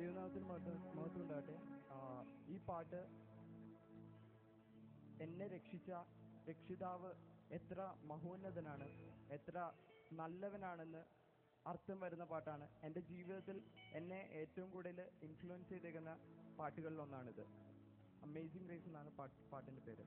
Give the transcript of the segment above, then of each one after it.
ദൈവനാമത്തിന് മഹത്വം ഉണ്ടാകട്ടെ ഈ പാട്ട് എന്നെ രക്ഷിച്ച രക്ഷിതാവ് എത്ര മഹോന്നതനാണ് എത്ര നല്ലവനാണെന്ന് അർത്ഥം വരുന്ന പാട്ടാണ്. എന്റെ ജീവിതത്തിൽ എന്നെ ഏറ്റവും കൂടുതൽ ഇൻഫ്ലുവൻസ് ചെയ്തേക്കുന്ന പാട്ടുകളിലൊന്നാണിത്. അമേസിംഗ് ഗ്രേസ് എന്നാണ് പാട്ട് പാട്ടിന്റെ പേര്.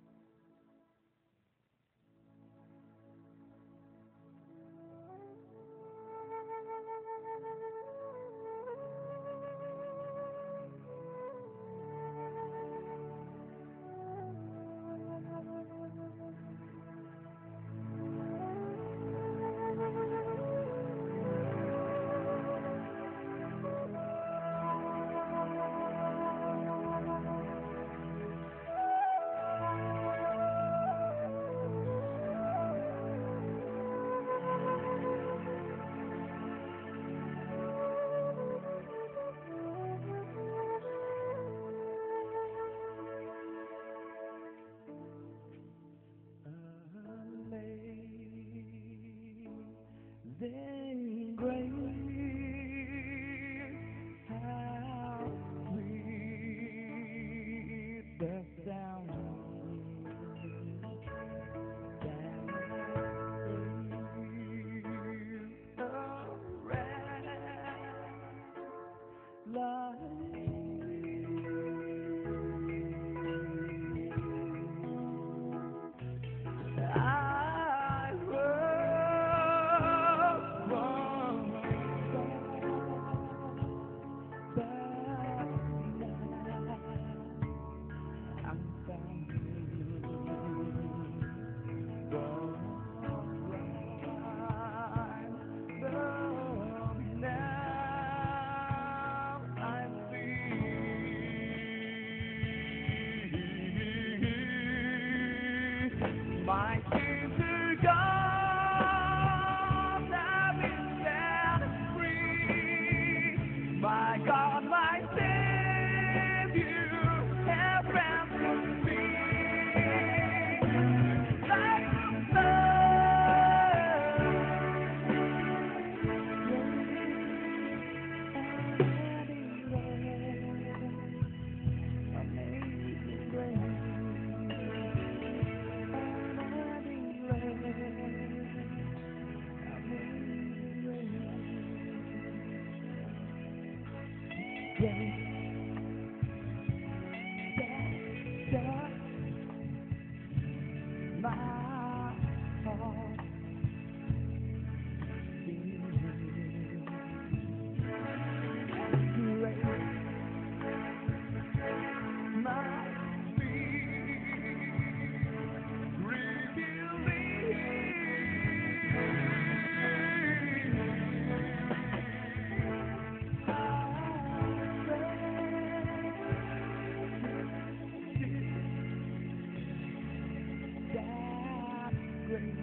there day. grace.